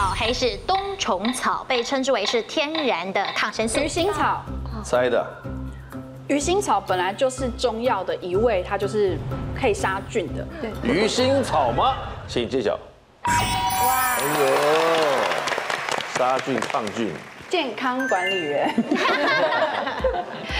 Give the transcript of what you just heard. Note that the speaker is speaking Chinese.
草还是冬虫草，被称之为是天然的抗生素鱼。腥草，猜的，鱼腥草本来就是中药的一味，它就是可以杀菌的。对，鱼腥草吗？请揭晓。哇！哎呦，杀菌抗菌。健康管理员。